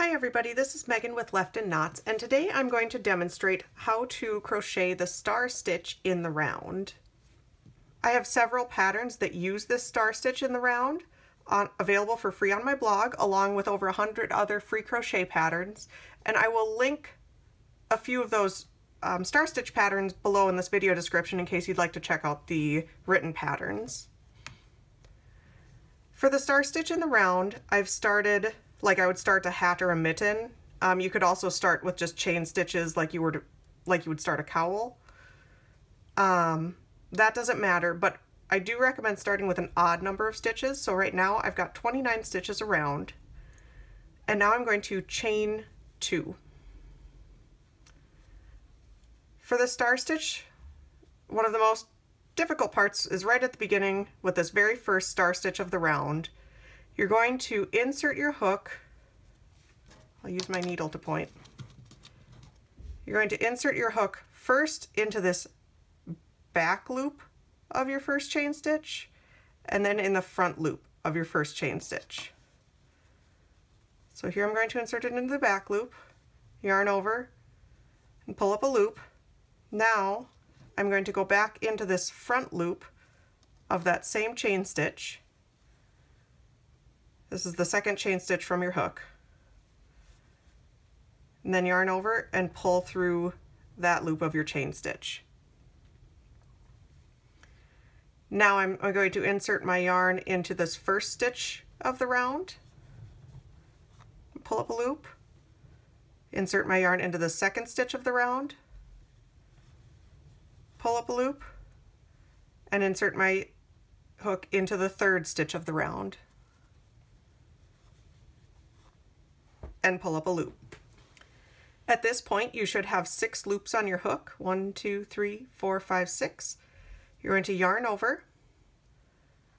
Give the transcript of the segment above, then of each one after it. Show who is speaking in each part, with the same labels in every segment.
Speaker 1: Hi everybody, this is Megan with Left in Knots and today I'm going to demonstrate how to crochet the star stitch in the round. I have several patterns that use this star stitch in the round on, available for free on my blog along with over a hundred other free crochet patterns and I will link a few of those um, star stitch patterns below in this video description in case you'd like to check out the written patterns. For the star stitch in the round I've started like I would start a hat or a mitten. Um, you could also start with just chain stitches like you were to, like you would start a cowl. Um, that doesn't matter, but I do recommend starting with an odd number of stitches. So right now I've got 29 stitches around and now I'm going to chain two. For the star stitch, one of the most difficult parts is right at the beginning with this very first star stitch of the round. You're going to insert your hook. I'll use my needle to point. You're going to insert your hook first into this back loop of your first chain stitch and then in the front loop of your first chain stitch. So here I'm going to insert it into the back loop, yarn over, and pull up a loop. Now I'm going to go back into this front loop of that same chain stitch this is the second chain stitch from your hook. And then yarn over and pull through that loop of your chain stitch. Now I'm, I'm going to insert my yarn into this first stitch of the round, pull up a loop, insert my yarn into the second stitch of the round, pull up a loop, and insert my hook into the third stitch of the round. And pull up a loop. At this point, you should have six loops on your hook. One, two, three, four, five, six. You're going to yarn over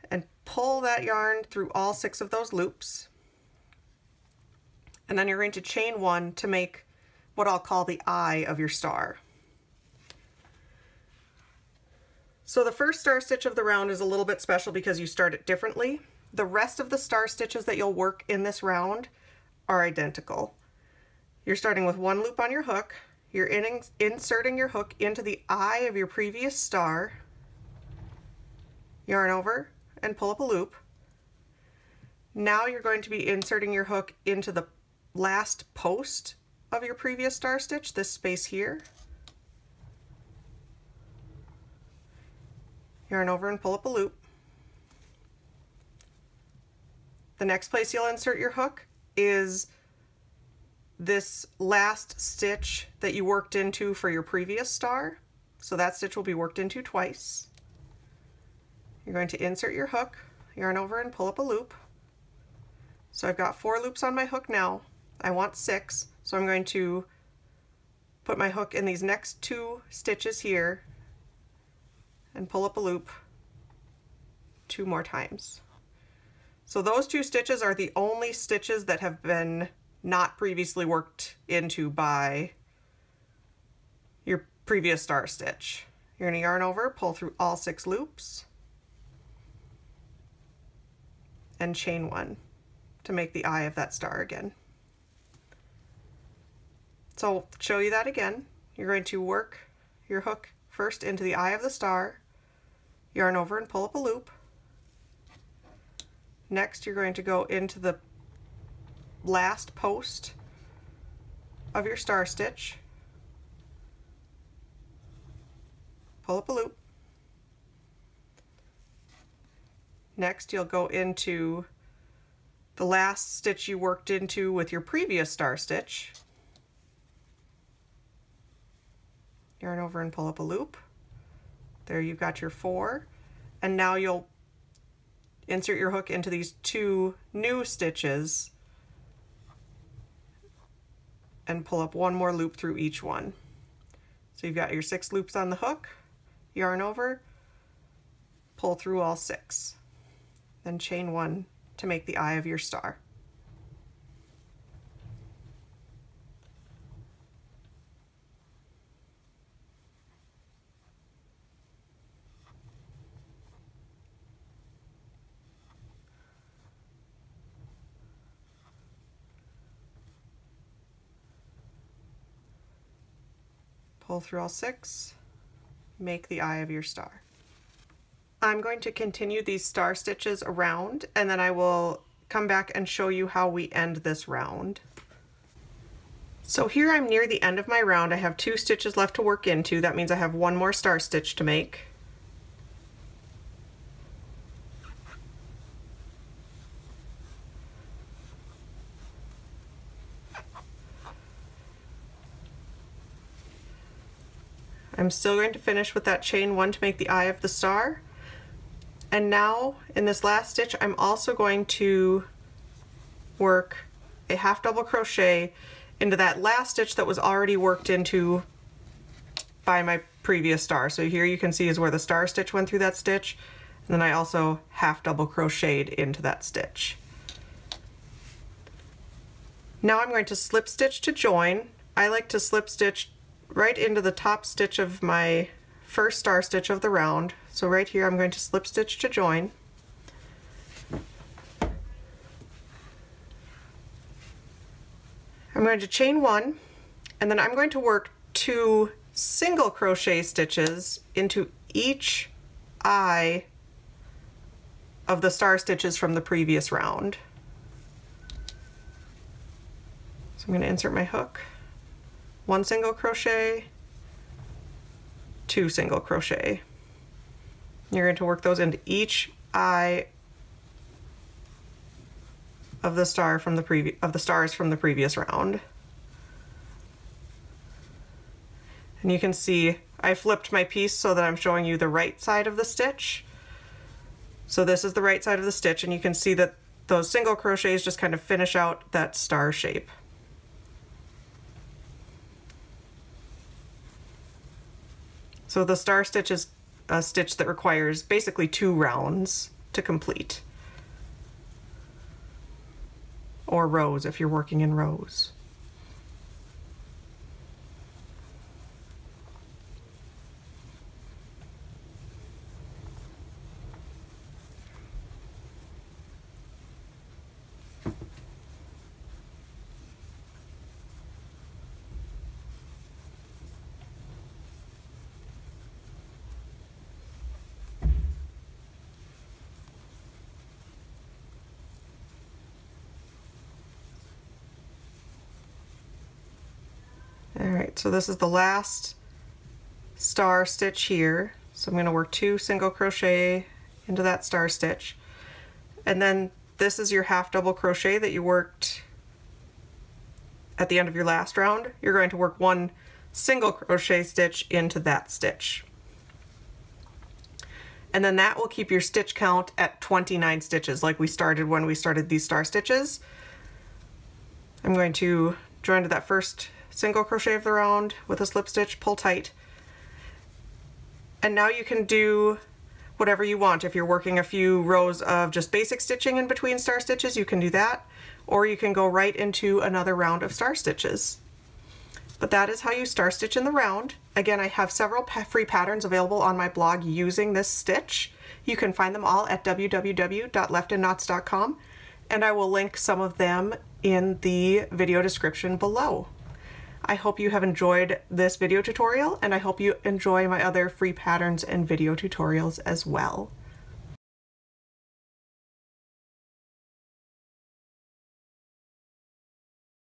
Speaker 1: and pull that yarn through all six of those loops. And then you're going to chain one to make what I'll call the eye of your star. So the first star stitch of the round is a little bit special because you start it differently. The rest of the star stitches that you'll work in this round are identical. You're starting with one loop on your hook, you're in inserting your hook into the eye of your previous star, yarn over and pull up a loop. Now you're going to be inserting your hook into the last post of your previous star stitch, this space here. Yarn over and pull up a loop. The next place you'll insert your hook is this last stitch that you worked into for your previous star. So that stitch will be worked into twice. You're going to insert your hook, yarn over and pull up a loop. So I've got four loops on my hook now. I want six, so I'm going to put my hook in these next two stitches here and pull up a loop two more times. So those two stitches are the only stitches that have been not previously worked into by your previous star stitch. You're to yarn over, pull through all six loops, and chain one to make the eye of that star again. So I'll show you that again. You're going to work your hook first into the eye of the star, yarn over and pull up a loop, Next, you're going to go into the last post of your star stitch, pull up a loop. Next, you'll go into the last stitch you worked into with your previous star stitch. Yarn over and pull up a loop. There you've got your four. And now you'll insert your hook into these two new stitches and pull up one more loop through each one. So you've got your six loops on the hook, yarn over, pull through all six, then chain one to make the eye of your star. Pull through all six, make the eye of your star. I'm going to continue these star stitches around and then I will come back and show you how we end this round. So here I'm near the end of my round. I have two stitches left to work into. That means I have one more star stitch to make. I'm still going to finish with that chain one to make the eye of the star. And now in this last stitch, I'm also going to work a half double crochet into that last stitch that was already worked into by my previous star. So here you can see is where the star stitch went through that stitch. And then I also half double crocheted into that stitch. Now I'm going to slip stitch to join. I like to slip stitch right into the top stitch of my first star stitch of the round. So right here I'm going to slip stitch to join. I'm going to chain one and then I'm going to work two single crochet stitches into each eye of the star stitches from the previous round. So I'm going to insert my hook one single crochet, two single crochet. You're going to work those into each eye of the star from the previous of the stars from the previous round. And you can see I flipped my piece so that I'm showing you the right side of the stitch. So this is the right side of the stitch and you can see that those single crochets just kind of finish out that star shape. So the star stitch is a stitch that requires basically two rounds to complete. Or rows if you're working in rows. All right, so this is the last star stitch here. So I'm gonna work two single crochet into that star stitch. And then this is your half double crochet that you worked at the end of your last round. You're going to work one single crochet stitch into that stitch. And then that will keep your stitch count at 29 stitches like we started when we started these star stitches. I'm going to join to that first single crochet of the round with a slip stitch, pull tight. And now you can do whatever you want. If you're working a few rows of just basic stitching in between star stitches, you can do that. Or you can go right into another round of star stitches. But that is how you star stitch in the round. Again, I have several free patterns available on my blog using this stitch. You can find them all at www.leftinknots.com and I will link some of them in the video description below. I hope you have enjoyed this video tutorial and I hope you enjoy my other free patterns and video tutorials as well.